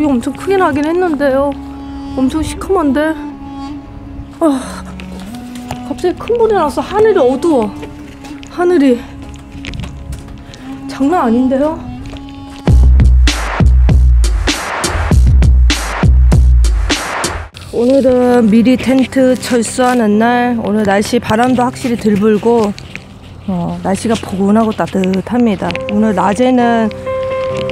불이 엄청 크게 나긴 했는데요. 엄청 시커먼데. 아, 갑자기 큰 불이 나서 하늘이 어두워. 하늘이. 장난 아닌데요? 오늘은 미리 텐트 철수하는 날. 오늘 날씨 바람도 확실히 덜 불고, 어, 날씨가 포근하고 따뜻합니다. 오늘 낮에는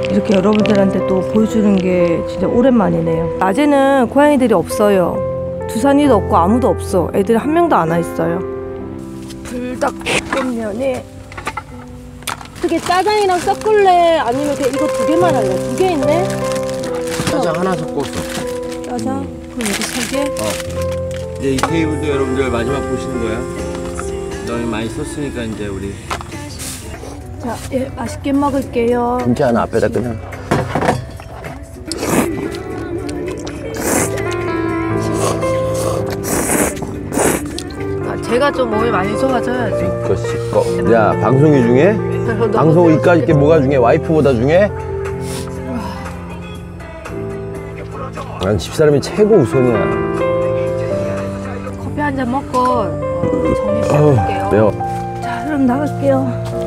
이렇게 여러분들한테 또 보여주는 게 진짜 오랜만이네요. 낮에는 고양이들이 없어요. 두산이도 없고 아무도 없어. 애들이 한 명도 안 와 있어요. 불닭볶음면에 어떻게 짜장이랑 섞을래? 아니면 그냥 이거 두 개만 할래? 두 개 있네? 짜장 하나 섞었어. 짜장? 그럼 여기 세 개? 이제 이 테이블도 여러분들 마지막 보시는 거야. 너희 많이 썼으니까 이제 우리 자, 예, 맛있게 먹을게요. 김치 하나 앞에다 그냥. 아, 제가 좀 몸이 많이 좋아져야지. 이거 씻고. 야 방송이 중에 방송 이까지 게 뭐가 중에 와이프보다 중에. 난 집사람이 최고 우선이야. 커피 한 잔 먹고 어, 정리 시작할게요. 매워. 자, 그럼 나갈게요.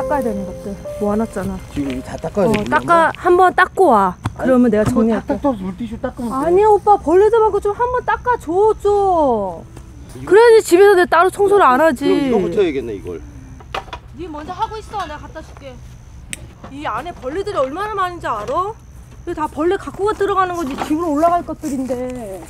닦아야 되는 것들 모아놨잖아. 지금 다 닦아야 어, 돼. 닦아 한 번 닦고 와. 그러면 내가 정리할게. 닦아서 물티슈 닦으면 아니야 오빠 벌레들 많고 좀 한 번 닦아줘 좀. 그래야지 집에서 내가 따로 청소를 안 하지. 그럼 이거부터 해야겠네 이걸. 네 먼저 하고 있어. 내가 갖다 줄게. 이 안에 벌레들이 얼마나 많은지 알아? 이거 다 벌레 갖고 가 들어가는 거지 집으로 올라갈 것들인데.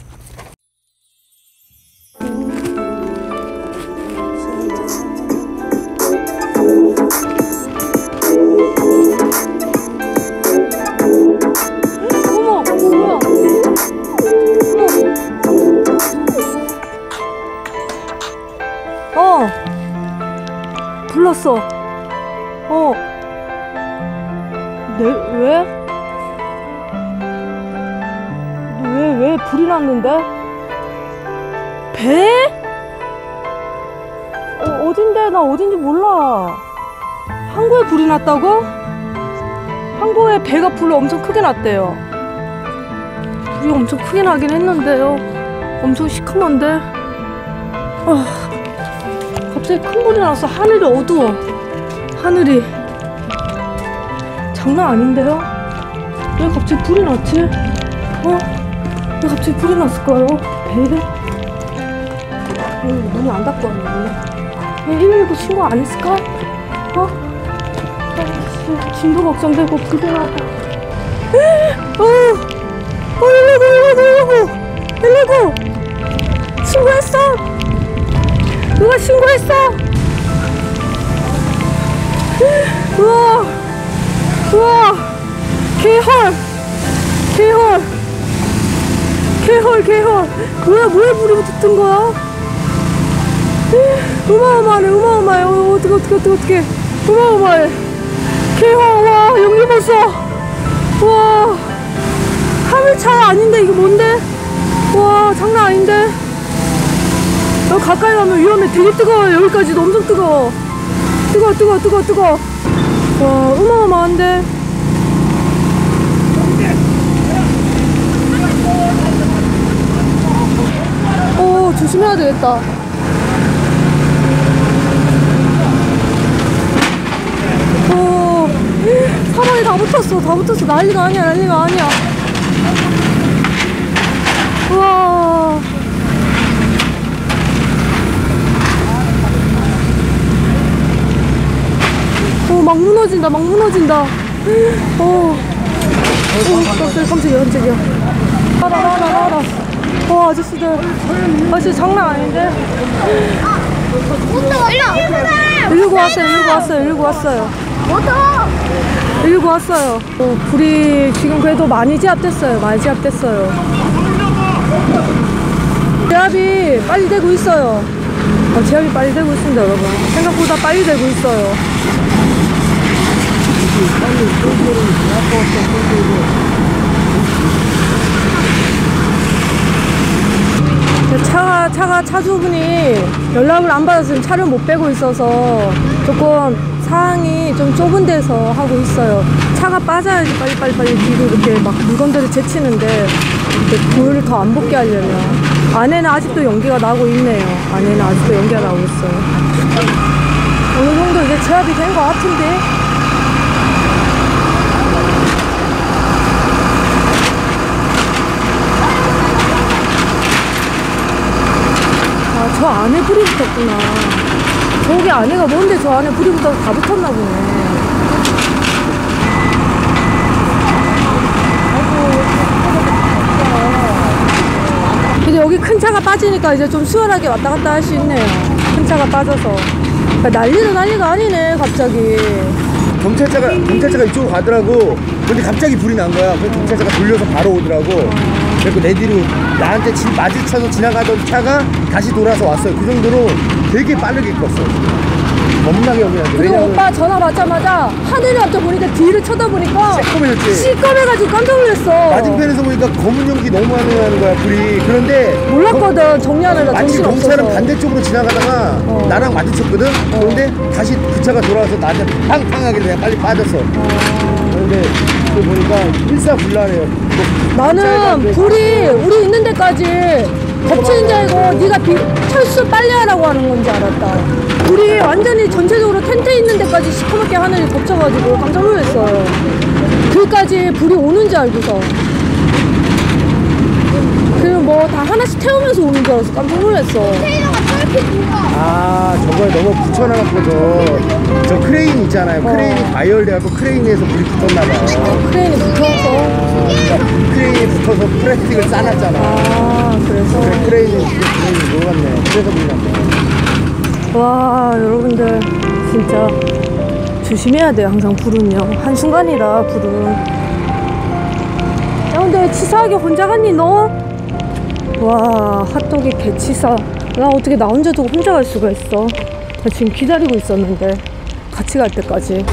어. 불렀어. 어. 네, 왜? 왜, 왜 불이 났는데? 배? 어, 어딘데? 나 어딘지 몰라. 항구에 불이 났다고? 항구에 배가 불로 엄청 크게 났대요. 불이 엄청 크게 나긴 했는데요. 엄청 시커먼데? 아, 갑자기 큰 불이 나서 하늘이 어두워. 하늘이. 장난 아닌데요? 왜 갑자기 불이 났지? 어? 왜 갑자기 불이 났을까요? 배에? 어, 문이 안 닫고 왔네. 왜119 신고 안 했을까? 어? 아, 씨, 진도 걱정되고 불도 나고. 어! 어, 119, 119, 119! 신고했어! 누가 신고했어? 우와! 우와! 개헐! 개헐! 개헐, 개헐! 뭐야, 뭐에 불이 붙은 거야? 어마어마하네, 어마어마해. 어, 어떡해, 어떡해, 어떡해. 어마어마해. 개헐, 와, 연기 봤어. 와. 하늘차 아닌데, 이게 뭔데? 와, 장난 아닌데? 여기 가까이 가면 위험해. 되게 뜨거워요. 여기까지도 엄청 뜨거워. 뜨거워, 뜨거워, 뜨거워, 뜨거워. 와, 어마어마한데? 어, 조심해야 되겠다. 어, 사방에 다 붙었어. 다 붙었어. 난리가 아니야, 난리가 아니야. 우와. 어, 막 무너진다, 막 무너진다. 어. 어, 깜짝이야, 깜짝이야, 깜짝이야. 알아, 알아, 알아. 어, 아저씨들. 아저씨 장난 아닌데? 119 왔어요, 119 왔어요, 119 왔어요. 119 왔어요. 어, 불이 지금 그래도 많이 제압됐어요, 많이 제압됐어요. 제압이 빨리 되고 있어요. 어, 제압이 빨리 되고 있습니다, 여러분. 생각보다 빨리 되고 있어요. 차가 차가 차주분이 연락을 안 받았으면 차를 못 빼고 있어서 조금 상황이 좀 좁은 데서 하고 있어요. 차가 빠져야지 빨리 빨리 빨리 뒤로 이렇게 막 물건들을 제치는데 불을 더 안 붙게 하려면 안에는 아직도 연기가 나고 있네요. 안에는 아직도 연기가 나고 있어요. 어느 정도 이제 제압이 된 것 같은데 아, 저 안에 불이 붙었구나. 저기 안에가 뭔데 저 안에 불이 붙어서 다 붙었나 보네. 근데 여기 큰 차가 빠지니까 이제 좀 수월하게 왔다 갔다 할 수 있네요. 큰 차가 빠져서. 그러니까 난리도 난리가 아니네, 갑자기. 경찰차가 경찰차가 이쪽으로 가더라고. 근데 갑자기 불이 난 거야. 그래서 경찰차가 돌려서 바로 오더라고. 그리고 내 뒤로 나한테 지, 마주쳐서 지나가던 차가 다시 돌아서 왔어요. 그 정도로 되게 빠르게 껐어. 겁나게 왔는데. 그리고 오빠 전화 받자마자 하늘이 앞에 보니까 뒤를 쳐다보니까 시커매졌지. 시꺼매가지고 깜짝 놀랐어. 맞은편에서 보니까 검은 연기 너무 많이 나는 거야 불이. 그런데 몰랐거든 정리하느라 마치 경찰은. 반대쪽으로 지나가다가 어. 나랑 마주쳤거든. 그런데 다시 그 차가 돌아와서 나한테 팡팡 하길래 내가 빨리 빠졌어. 그런데 그 보니까 일사불란해요. 뭐 나는 불이 우리 있는 데까지 덮치는 줄 알고 네가 비, 철수 빨리 하라고 하는 건지 알았다. 불이 완전히 전체적으로 텐트 있는 데까지 시커멓게 하늘이 덮쳐가지고 깜짝 놀랐어요. 그까지 불이 오는 줄 알고서. 그리고 뭐 다 하나씩 태우면서 오는 줄 알아서 깜짝 놀랐어. 아 저거에 너무 붙여놔갖고서 저 크레인 있잖아요. 크레인이 과열돼갖고 크레인에서 불이 붙었나봐요. 크레인이 붙어서. 그러니까 크레인이 붙어서 플라스틱을 싸놨잖아. 아, 그래서. 그래, 크레인이 크레인이 녹았네. 그래서 불이 났네. 와 여러분들 진짜 조심해야 돼요 항상 불은요 한순간이라 불은 야 근데 치사하게 혼자 갔니 너? 와 핫도그 개치사 나 어떻게 나 혼자 두고 혼자 갈 수가 있어? 나 지금 기다리고 있었는데 같이 갈 때까지